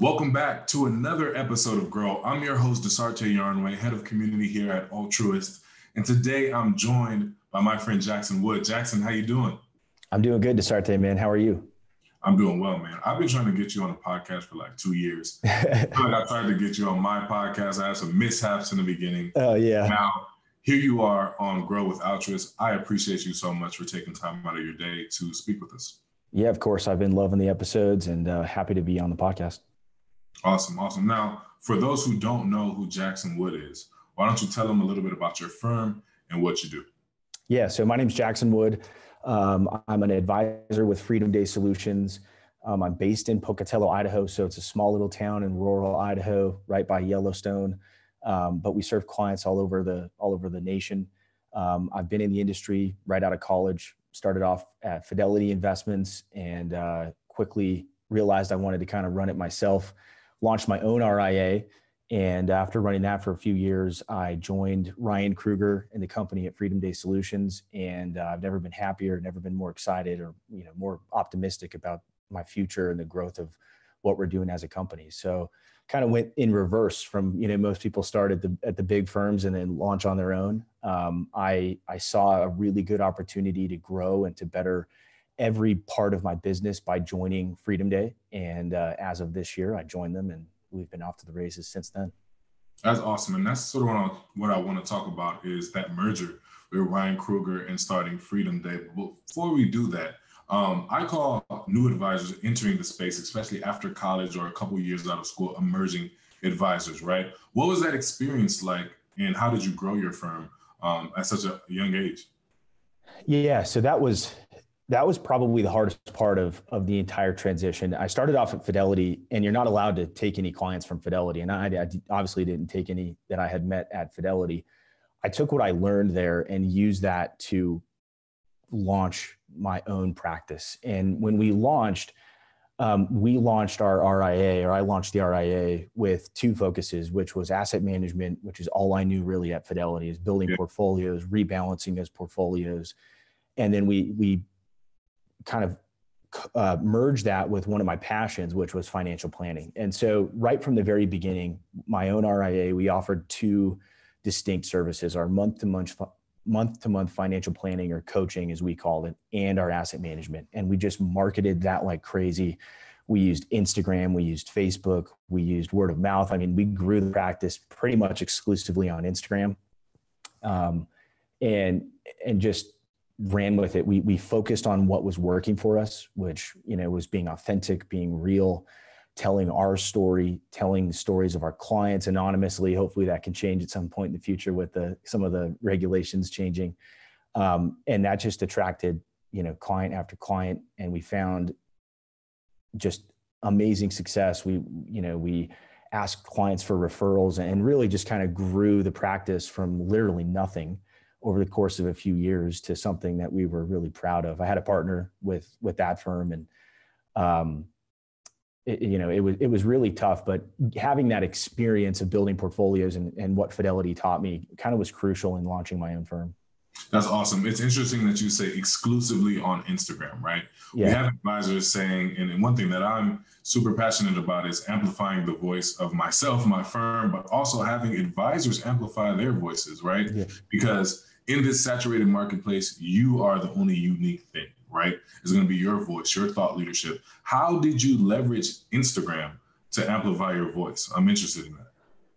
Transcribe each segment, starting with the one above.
Welcome back to another episode of Grow. I'm your host, Dasarte Yarnway, head of community here at Altruist. And today I'm joined by my friend Jackson Wood. Jackson, how you doing? I'm doing good, Dasarte, man. How are you? I'm doing well, man. I've been trying to get you on a podcast for like two years. I tried to get you on my podcast. I had some mishaps in the beginning. Oh yeah. Now here you are on Grow with Altruist. I appreciate you so much for taking time out of your day to speak with us. Yeah, of course. I've been loving the episodes and uh, happy to be on the podcast. Awesome, awesome. Now, for those who don't know who Jackson Wood is, why don't you tell them a little bit about your firm and what you do? Yeah, so my name is Jackson Wood. Um, I'm an advisor with Freedom Day Solutions. Um, I'm based in Pocatello, Idaho, so it's a small little town in rural Idaho, right by Yellowstone. Um, but we serve clients all over the all over the nation. Um, I've been in the industry right out of college. Started off at Fidelity Investments and uh, quickly realized I wanted to kind of run it myself. Launched my own RIA, and after running that for a few years, I joined Ryan Krueger and the company at Freedom Day Solutions. And uh, I've never been happier, never been more excited or you know more optimistic about my future and the growth of what we're doing as a company. So kind of went in reverse from you know most people start at the at the big firms and then launch on their own. Um, I I saw a really good opportunity to grow and to better every part of my business by joining Freedom Day. And uh, as of this year, I joined them and we've been off to the races since then. That's awesome, and that's sort of what I, what I want to talk about is that merger with Ryan Krueger and starting Freedom Day. But before we do that, um, I call new advisors entering the space, especially after college or a couple years out of school, emerging advisors. Right? What was that experience like, and how did you grow your firm um, at such a young age? Yeah, so that was that was probably the hardest part of of the entire transition. I started off at Fidelity, and you're not allowed to take any clients from Fidelity, and I, I, obviously didn't take any that I had met at Fidelity. I took what I learned there and used that to launch my own practice. And when we launched, um, we launched our RIA, or I launched the RIA with two focuses, which was asset management, which is all I knew really at Fidelity, is building yeah. portfolios, rebalancing those portfolios, and then we we kind of uh, merge that with one of my passions, which was financial planning. And so, right from the very beginning, my own RIA, we offered two distinct services: our month to month month to month financial planning or coaching, as we called it, and our asset management. And we just marketed that like crazy. We used Instagram, we used Facebook, we used word of mouth. I mean, we grew the practice pretty much exclusively on Instagram, um, and and just ran with it. We we focused on what was working for us, which you know was being authentic, being real, telling our story, telling stories of our clients anonymously. Hopefully, that can change at some point in the future with the some of the regulations changing, um, and that just attracted you know client after client, and we found just amazing success. We you know we asked clients for referrals and really just kind of grew the practice from literally nothing over the course of a few years to something that we were really proud of. I had a partner with with that firm, and um, it, you know it was it was really tough. But having that experience of building portfolios and, and what Fidelity taught me kind of was crucial in launching my own firm. That's awesome. It's interesting that you say exclusively on Instagram, right? Yeah. We have advisors saying, and one thing that I'm super passionate about is amplifying the voice of myself, my firm, but also having advisors amplify their voices, right? Yeah. Because in this saturated marketplace, you are the only unique thing, right? It's going to be your voice, your thought leadership. How did you leverage Instagram to amplify your voice? I'm interested in that.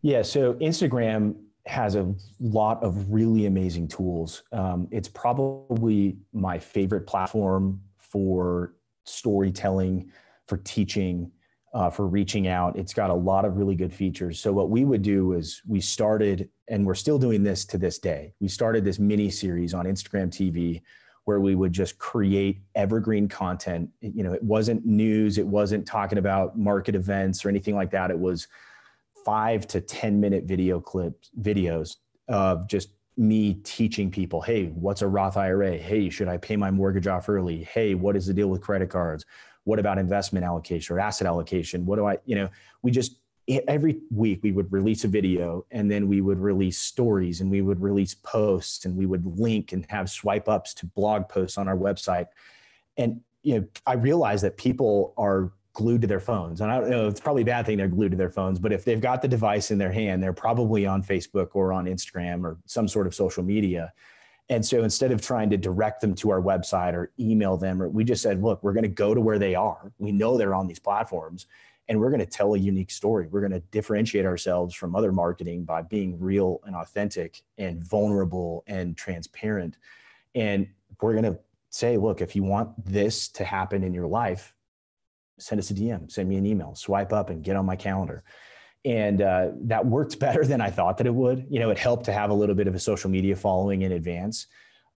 Yeah, so Instagram has a lot of really amazing tools. Um, it's probably my favorite platform for storytelling, for teaching, uh, for reaching out. It's got a lot of really good features. So what we would do is we started, and we're still doing this to this day. We started this mini series on Instagram TV where we would just create evergreen content. You know, it wasn't news, it wasn't talking about market events or anything like that. It was five to 10 minute video clips, videos of just me teaching people, hey, what's a Roth IRA? Hey, should I pay my mortgage off early? Hey, what is the deal with credit cards? what about investment allocation or asset allocation what do i you know we just every week we would release a video and then we would release stories and we would release posts and we would link and have swipe ups to blog posts on our website and you know i realized that people are glued to their phones. And I don't know, it's probably a bad thing they're glued to their phones, but if they've got the device in their hand, they're probably on Facebook or on Instagram or some sort of social media. And so instead of trying to direct them to our website or email them, or we just said, look, we're going to go to where they are. We know they're on these platforms and we're going to tell a unique story. We're going to differentiate ourselves from other marketing by being real and authentic and vulnerable and transparent. And we're going to say, look, if you want this to happen in your life, send us a DM, send me an email, swipe up and get on my calendar. And uh, that worked better than I thought that it would. You know, it helped to have a little bit of a social media following in advance.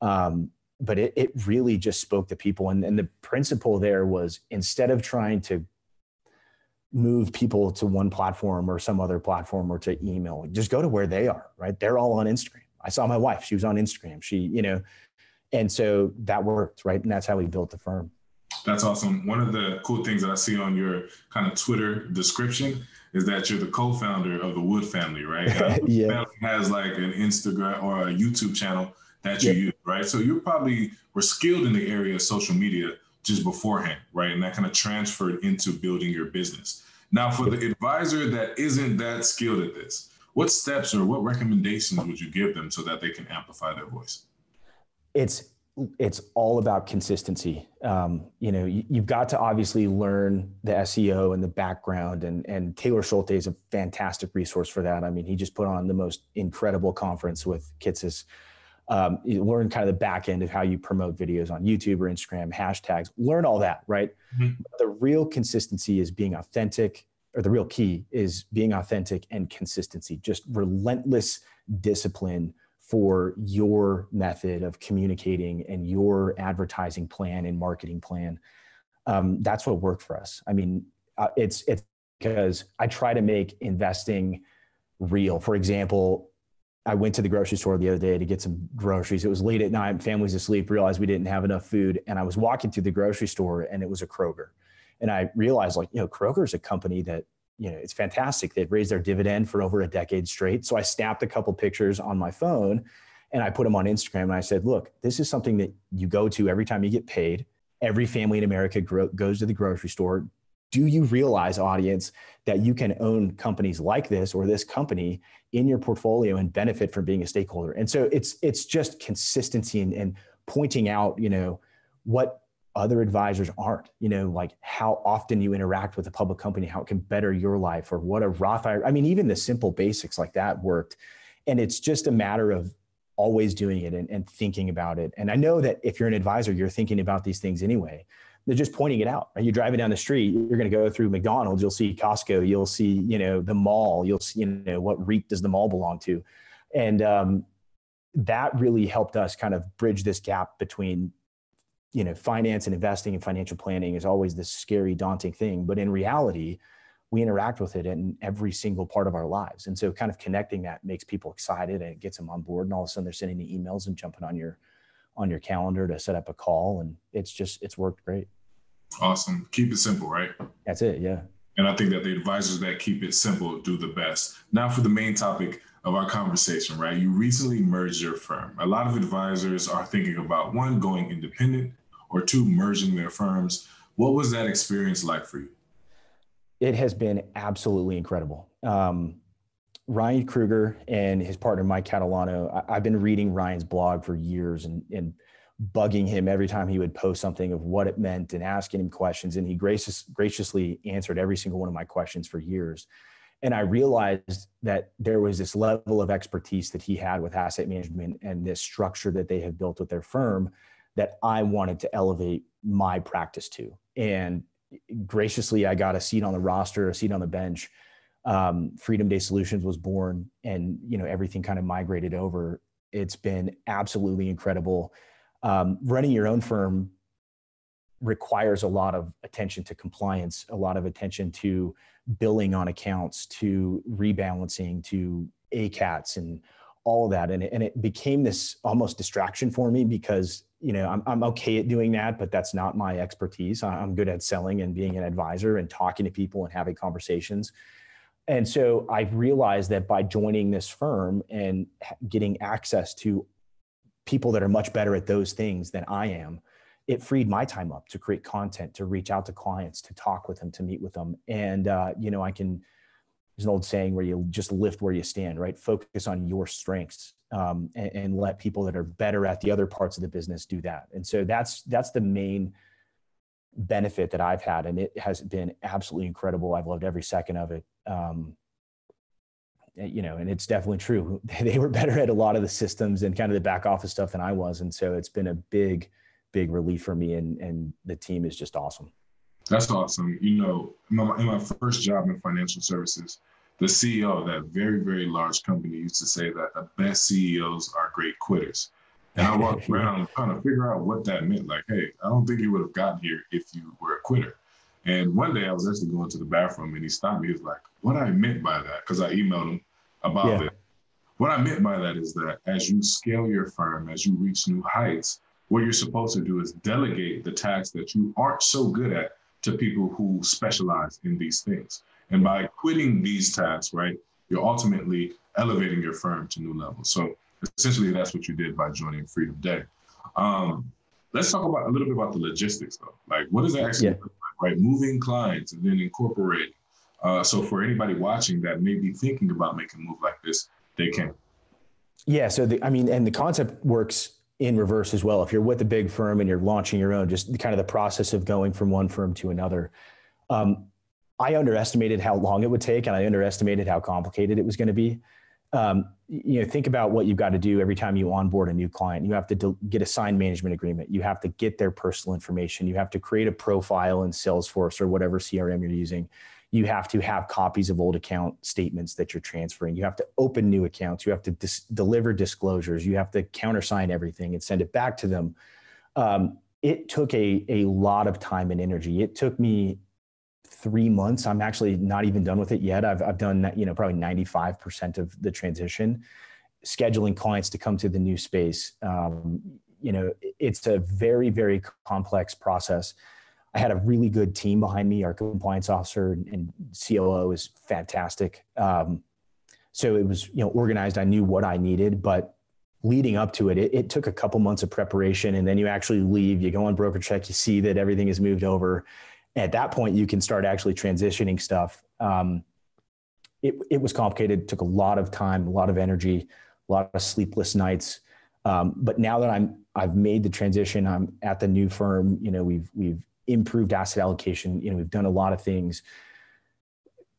Um, but it, it really just spoke to people. And, and the principle there was instead of trying to move people to one platform or some other platform or to email, just go to where they are, right? They're all on Instagram. I saw my wife, she was on Instagram. She, you know, and so that worked, right? And that's how we built the firm. That's awesome. One of the cool things that I see on your kind of Twitter description is that you're the co-founder of the Wood family, right? yeah. Family has like an Instagram or a YouTube channel that you use, right? So you probably were skilled in the area of social media just beforehand, right? And that kind of transferred into building your business. Now, for the advisor that isn't that skilled at this, what steps or what recommendations would you give them so that they can amplify their voice? it's it's all about consistency. Um, you know, you, have got to obviously learn the SEO and the background, and and Taylor Schulte is a fantastic resource for that. I mean, he just put on the most incredible conference with Kitces. Um, you learn kind of the back end of how you promote videos on YouTube or Instagram, hashtags. Learn all that, right? Mm-hmm. The real consistency is being authentic, or the real key is being authentic and consistency. Just relentless discipline for your method of communicating and your advertising plan and marketing plan. Um, that's what worked for us. I mean, uh, it's it's because I try to make investing real. For example, I went to the grocery store the other day to get some groceries. It was late at night, family's asleep, realized we didn't have enough food. And I was walking through the grocery store and it was a Kroger. And I realized like, you know, Kroger is a company that you know, it's fantastic. They've raised their dividend for over a decade straight. So I snapped a couple pictures on my phone and I put them on Instagram. And I said, look, this is something that you go to every time you get paid. Every family in America gro- goes to the grocery store. Do you realize, audience, that you can own companies like this or this company in your portfolio and benefit from being a stakeholder? And so it's it's just consistency and, and pointing out, you know, what other advisors aren't. You know like how often you interact with a public company how it can better your life or what a roth i mean even the simple basics like that worked. And it's just a matter of always doing it and, and thinking about it. And i know that if you're an advisor you're thinking about these things anyway. They're just pointing it out. You're driving down the street you're going to go through mcdonald's you'll see costco you'll see you know the mall you'll see you know what REIT does the mall belong to? And um, that really helped us kind of bridge this gap between you know finance and investing and financial planning is always this scary daunting thing but in reality we interact with it in every single part of our lives. And so kind of connecting that makes people excited and it gets them on board and all of a sudden they're sending the emails and jumping on your on your calendar to set up a call and it's just it's worked great. Awesome. Keep it simple right? That's it yeah. And i think that the advisors that keep it simple do the best. Now for the main topic of our conversation right? You recently merged your firm. A lot of advisors are thinking about one going independent or two merging their firms. What was that experience like for you? It has been absolutely incredible. Um, Ryan Krueger and his partner Mike Catalano. I, have been reading Ryan's blog for years and, and bugging him every time he would post something of what it meant and asking him questions. And he gracious, graciously answered every single one of my questions for years. And I realized that there was this level of expertise that he had with asset management and this structure that they have built with their firm that I wanted to elevate my practice to. And graciously, I got a seat on the roster, a seat on the bench. Um, Freedom Day Solutions was born, and you know everything kind of migrated over. It's been absolutely incredible. Um, running your own firm requires a lot of attention to compliance, a lot of attention to billing on accounts, to rebalancing, to ACATs, and all of that. And it, and it became this almost distraction for me because you know I'm, I'm okay at doing that but that's not my expertise i'm good at selling and being an advisor and talking to people and having conversations and so i realized that by joining this firm and getting access to people that are much better at those things than i am it freed my time up to create content, to reach out to clients, to talk with them, to meet with them. And, uh, you know, I can, there's an old saying where you just lift where you stand, right? Focus on your strengths um, and, and, let people that are better at the other parts of the business do that. And so that's, that's the main benefit that I've had. And it has been absolutely incredible. I've loved every second of it. Um, you know, and it's definitely true. They were better at a lot of the systems and kind of the back office stuff than I was. And so it's been a big, big relief for me. And, and the team is just awesome. That's awesome. You know, in my, in my first job in financial services, the CEO of that very, very large company used to say that the best CEOs are great quitters. And I walked around trying to figure out what that meant. Like, hey, I don't think you would have gotten here if you were a quitter. And one day I was actually going to the bathroom and he stopped me. He was like, what I meant by that, because I emailed him about yeah. it. What I meant by that is that as you scale your firm, as you reach new heights, what you're supposed to do is delegate the tasks that you aren't so good at to people who specialize in these things. And by quitting these tasks, right, you're ultimately elevating your firm to new levels. So essentially, that's what you did by joining Freedom Day. Um, let's talk about a little bit about the logistics, though. Like, what does it actually yeah. look like, right? Moving clients and then incorporating. Uh, so for anybody watching that may be thinking about making a move like this, they can. Yeah. So the, I mean, and the concept works in reverse as well. If you're with a big firm and you're launching your own, just kind of the process of going from one firm to another. Um, I underestimated how long it would take, and I underestimated how complicated it was going to be. Um, you know, think about what you've got to do every time you onboard a new client. You have to de- get a signed management agreement. You have to get their personal information. You have to create a profile in Salesforce or whatever CRM you're using you have to have copies of old account statements that you're transferring. You have to open new accounts. You have to dis- deliver disclosures. You have to countersign everything and send it back to them. Um, it took a, a lot of time and energy. It took me three months. I'm actually not even done with it yet. I've, I've done, you know, probably 95% of the transition, scheduling clients to come to the new space. Um, you know, it's a very, very complex process. I had a really good team behind me. Our compliance officer and COO is fantastic. Um, so it was you know organized. I knew what I needed, but leading up to it, it, it, took a couple months of preparation, and then you actually leave. You go on broker check, you see that everything is moved over. At that point, you can start actually transitioning stuff. Um, it, it was complicated. Took a lot of time, a lot of energy, a lot of sleepless nights. Um, but now that I'm I've made the transition, I'm at the new firm. You know, we've we've improved asset allocation. You know, we've done a lot of things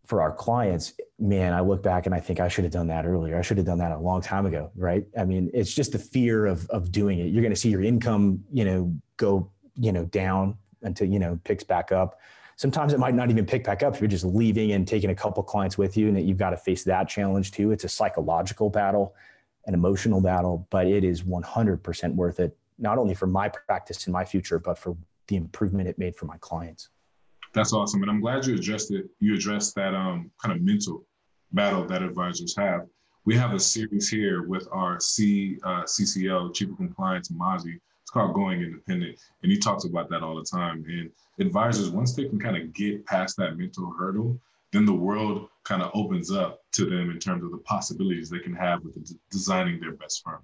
for our clients. Man, I look back and I think I should have done that earlier. I should have done that a long time ago, right? I mean, it's just the fear of of doing it. You're going to see your income, you know, go, you know, down until you know picks back up. Sometimes it might not even pick back up if you're just leaving and taking a couple clients with you, and that you've got to face that challenge too. It's a psychological battle, an emotional battle, but it is 100% worth it. Not only for my practice and my future, but for the improvement it made for my clients. That's awesome, and I'm glad you addressed it. You addressed that um, kind of mental battle that advisors have. We have a series here with our C uh, CCO, Chief of Compliance, Mazi. It's called Going Independent, and he talks about that all the time. And advisors, once they can kind of get past that mental hurdle, then the world kind of opens up to them in terms of the possibilities they can have with the, designing their best firm.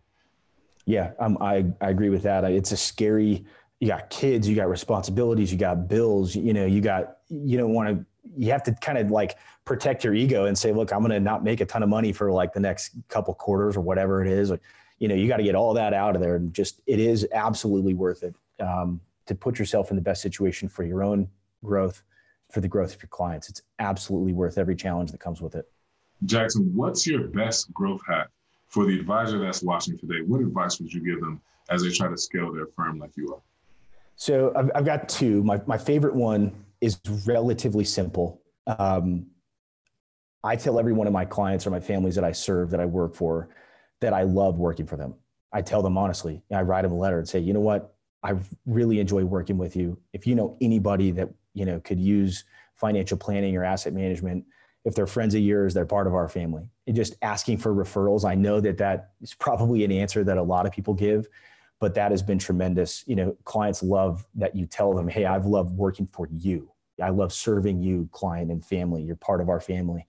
Yeah, um, I I agree with that. It's a scary you got kids, you got responsibilities, you got bills, you know, you got, you don't want to, you have to kind of like protect your ego and say, look, I'm going to not make a ton of money for like the next couple quarters or whatever it is. Or, you know, you got to get all that out of there and just, it is absolutely worth it um, to put yourself in the best situation for your own growth, for the growth of your clients. It's absolutely worth every challenge that comes with it. Jackson, what's your best growth hack for the advisor that's watching today? What advice would you give them as they try to scale their firm like you are? So I've, I've got two. My, my favorite one is relatively simple. Um, I tell every one of my clients or my families that I serve, that I work for, that I love working for them. I tell them honestly. I write them a letter and say, you know what? I really enjoy working with you. If you know anybody that you know could use financial planning or asset management, if they're friends of yours, they're part of our family. And just asking for referrals. I know that that is probably an answer that a lot of people give, but that has been tremendous. You know, clients love that you tell them, "Hey, I've loved working for you. I love serving you, client and family. You're part of our family."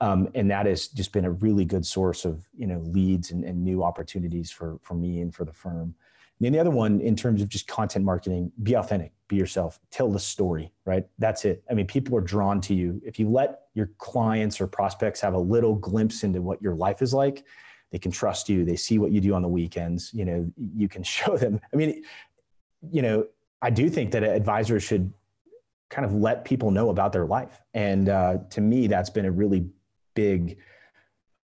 Um, and that has just been a really good source of you know leads and, and new opportunities for for me and for the firm. And then the other one, in terms of just content marketing, be authentic, be yourself, tell the story, right? That's it. I mean, people are drawn to you. If you let your clients or prospects have a little glimpse into what your life is like, they can trust you. They see what you do on the weekends. You know, you can show them. I mean, you know, I do think that advisors should kind of let people know about their life. And uh, to me, that's been a really big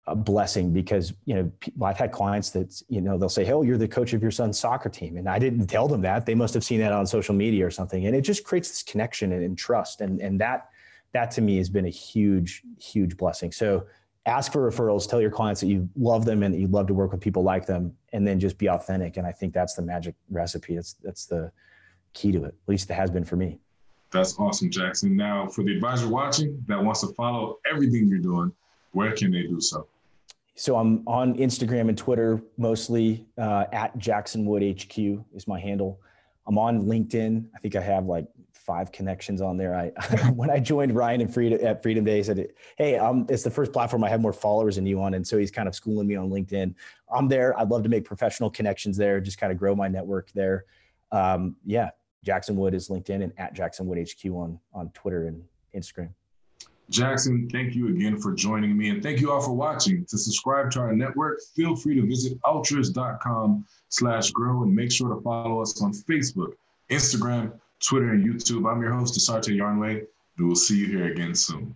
a blessing because you know I've had clients that you know they'll say, "Oh, you're the coach of your son's soccer team," and I didn't tell them that. They must have seen that on social media or something, and it just creates this connection and, and trust, and and that that to me has been a huge huge blessing. So ask for referrals, tell your clients that you love them and that you love to work with people like them, and then just be authentic. And I think that's the magic recipe. That's that's the key to it. At least it has been for me. That's awesome, Jackson. Now, for the advisor watching that wants to follow everything you're doing, where can they do so? so I'm on Instagram and Twitter mostly uh, at Jackson Wood HQ is my handle. I'm on LinkedIn. I think I have like five connections on there. I when I joined Ryan and Freedom at Freedom Day, he said, "Hey, um, it's the first platform I have more followers than you on," and so he's kind of schooling me on LinkedIn. I'm there. I'd love to make professional connections there, just kind of grow my network there. Um, yeah, Jackson Wood is LinkedIn and at Jackson Wood HQ on on Twitter and Instagram. Jackson, thank you again for joining me. And thank you all for watching. To subscribe to our network, feel free to visit altruist.com slash grow and make sure to follow us on Facebook, Instagram, Twitter, and YouTube. I'm your host, Dasarte Yarnway, and we'll see you here again soon.